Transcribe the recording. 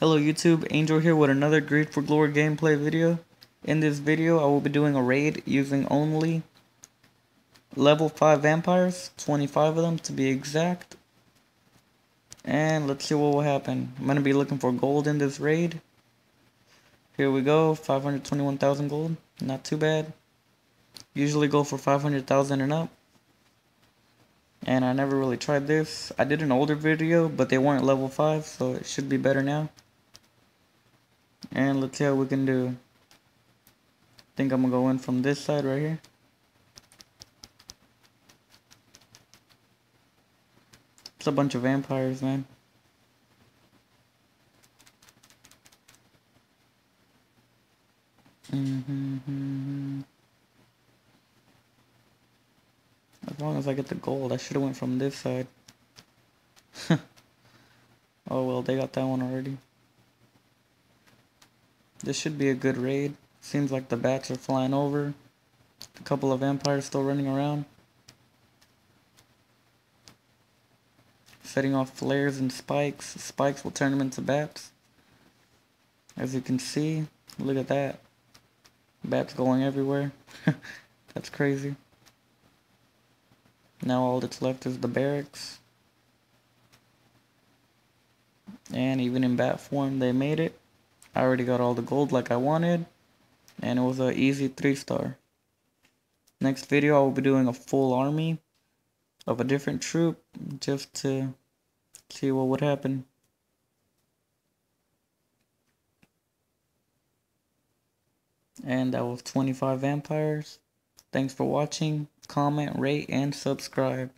Hello YouTube, Angel here with another Greed for Glory gameplay video. In this video I will be doing a raid using only level 5 vampires, 25 of them to be exact. And let's see what will happen. I'm going to be looking for gold in this raid. Here we go, 521,000 gold, not too bad. Usually go for 500,000 and up. And I never really tried this. I did an older video, but they weren't level 5, so it should be better now. And let's see how we can do. I think I'm gonna go in from this side right here. It's a bunch of vampires, man. Mm -hmm. As long as I get the gold, I should have went from this side. oh well, they got that one already. This should be a good raid. Seems like the bats are flying over. A couple of vampires still running around. Setting off flares and spikes. Spikes will turn them into bats. As you can see, look at that. Bats going everywhere. that's crazy. Now all that's left is the barracks. And even in bat form, they made it. I already got all the gold like I wanted. And it was an easy 3 star. Next video I will be doing a full army of a different troop just to see what would happen. And that was 25 vampires. Thanks for watching. Comment, rate, and subscribe.